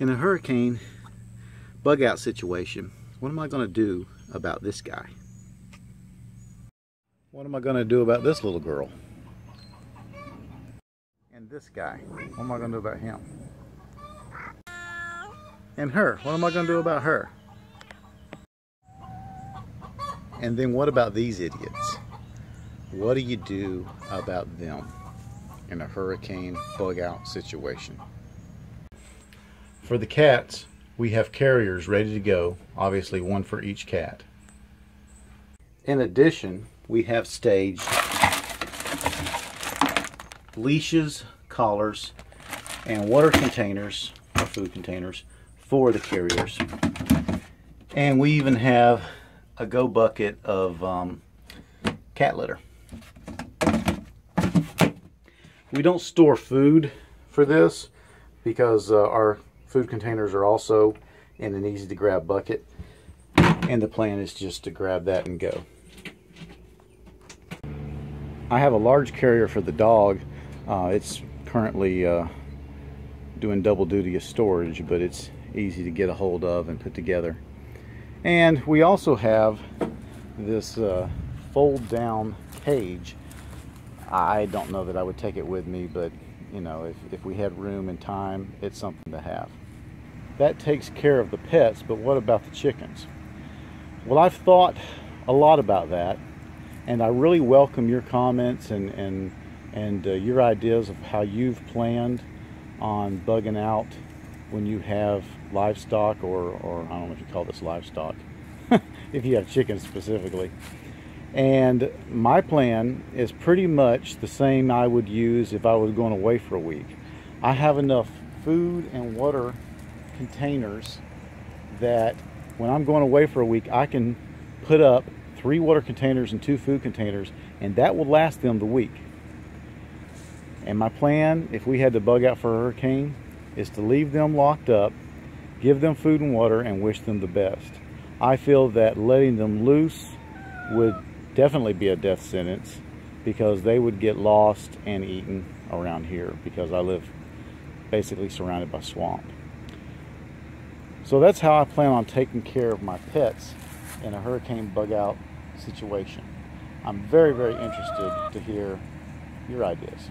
In a hurricane bug out situation, what am I going to do about this guy? What am I going to do about this little girl? And this guy, what am I going to do about him? And her, what am I going to do about her? And then what about these idiots? What do you do about them in a hurricane bug out situation? For the cats, we have carriers ready to go, obviously one for each cat. In addition, we have staged leashes, collars, and water containers, or food containers, for the carriers. And we even have a go bucket of um, cat litter. We don't store food for this because uh, our food containers are also in an easy to grab bucket and the plan is just to grab that and go. I have a large carrier for the dog. Uh, it's currently uh, doing double duty as storage but it's easy to get a hold of and put together. And we also have this uh, fold down cage. I don't know that I would take it with me, but you know, if, if we had room and time, it's something to have. That takes care of the pets, but what about the chickens? Well, I've thought a lot about that, and I really welcome your comments and, and, and uh, your ideas of how you've planned on bugging out when you have livestock or, or I don't know if you call this livestock, if you have chickens specifically. And my plan is pretty much the same I would use if I was going away for a week. I have enough food and water containers that when I'm going away for a week, I can put up three water containers and two food containers, and that will last them the week. And my plan, if we had to bug out for a hurricane, is to leave them locked up, give them food and water, and wish them the best. I feel that letting them loose would definitely be a death sentence because they would get lost and eaten around here because I live basically surrounded by swamp. So that's how I plan on taking care of my pets in a hurricane bug out situation. I'm very, very interested to hear your ideas.